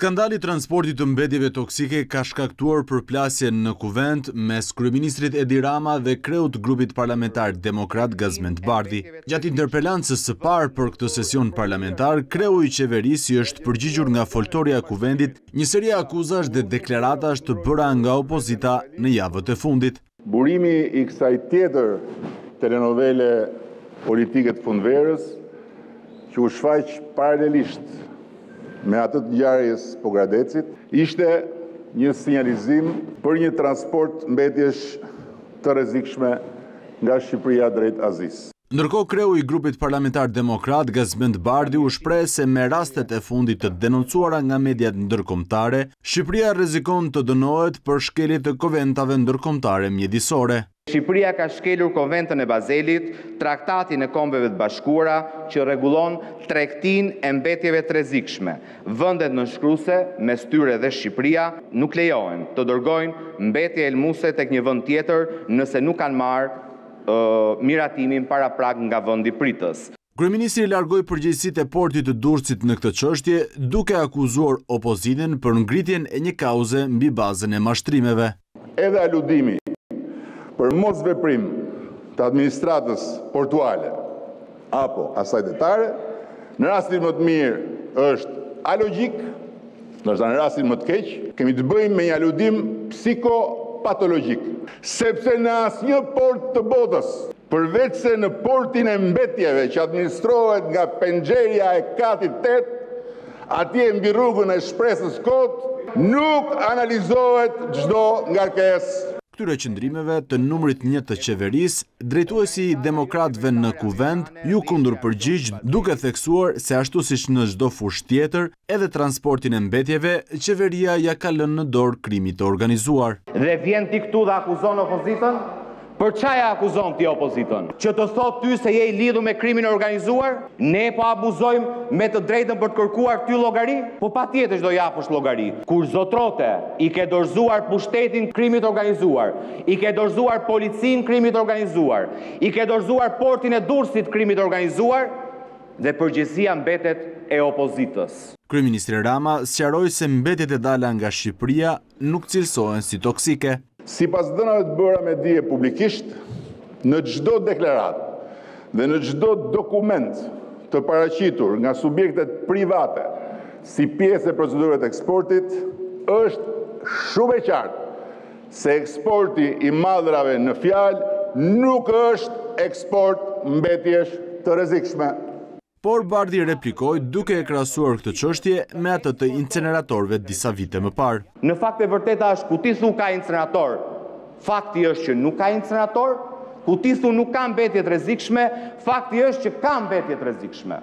Skandali i transportit të mbetjeve toksike ka shkaktuar përplasje në Kuvend mes kryeministrit Edi Rama dhe kreut të grupit parlamentar demokrat Gazment Bardhi. Gjatë interpelancës së parë për këtë sesion parlamentar, kreu i qeverisë i është përgjigjur nga foltorja e Kuvendit një seri akuzash dhe deklaratash të bëra nga opozita në javët e fundit. Burimi i kësaj tjetër telenovele politike të fundverës, që u shfaq paralelisht me atë të ngjarjes Pogradecit, ishte një sinjalizim për një transport mbetjesh të rrezikshme nga Shqipëria drejt Azisë. Ndërkohë kreu i grupit parlamentar demokrat, Gazment Bardhi u shpreh se me rastet e fundit të denoncuara nga mediat ndërkombëtare, Shqipëria rrezikon të dënohet për shkelje të konventave ndërkombëtare mjedisore. Shqipëria ka shkelur Konventën e Bazelit, Traktatin e Kombeve të Bashkuara që rregullon tregtinë e mbetjeve të rrezikshme. Vendet nënshkruese, mes tyre dhe Shqipëria, nuk lejohen të dërgojnë mbetje helmuese tek një vend tjetër nëse nuk kanë marrë miratimin paraprak nga vendi pritës. Kryeministri largoi përgjegjësitë e Portit të Durrësit në këtë çështje, duke akuzuar opozitën për ngritjen e një kauze mbi bazën e mashtrimeve. Edhe aludimi për mosveprim të administratës portuale, apo asaj detare, në rastin më të mirë është alogjik, ndërsa në rastin më të keq, kemi të bëjmë me një aludim psikopatologjik, sepse në asnjë port të botës, përveçse në portin e mbetjeve që administrohet nga penxherja e katit të tetë, atje mbi rrugën e Shpresës Kotë, nuk analizohet çdo ngarkesë. Këtyre qëndrimeve të numrit një të qeverisë, Drejtuesi i demokratëve në Kuvend iu kundërpërgjigj duke theksuar se ashtu siç në çdo fushë tjetër, edhe transportin e mbetjeve qeveria ia ka lënë në dorë krimit të organizuar. Dhe vjen ti këtu dhe akuzon opozitën? Për ça ia akuzon ti opozitën? Që të thotë ty se je i lidhur me krimin e organizuar? Ne po abuzojmë me të drejtën për të kërkuar ty llogari? Po patjetër që do japësh llogari. Kur zotrote i ke dorëzuar pushtetin krimit të organizuar, i ke dorëzuar policinë krimit të organizuar, i ke dorëzuar portin e Durrësit krimit të organizuar dhe përgjegjësia mbetet e opozitës. Kryeministri Rama sqaroi se mbetjet e dala nga Shqipëria nuk cilësohen si toksike. Sipas dhënave të bëra me dije publikisht, në çdo deklaratë dhe në çdo dokument të paraqitur nga subjektet private si pjesë e procedurave të eksportit, është shumë e qartë se eksporti i mallrave në fjalë nuk është eksport mbetjesh të rrezikshme. Por Bardhi replikoi duke e krahasuar këtë çështje me atë të inceneratorëve disa vite më parë. Në fakt e vërteta është ku ti thu ka incenerator, fakti është që nuk ka incenerator, ku ti thu nuk ka mbetje të rrezikshme, fakti është që ka mbetje të rrezikshme.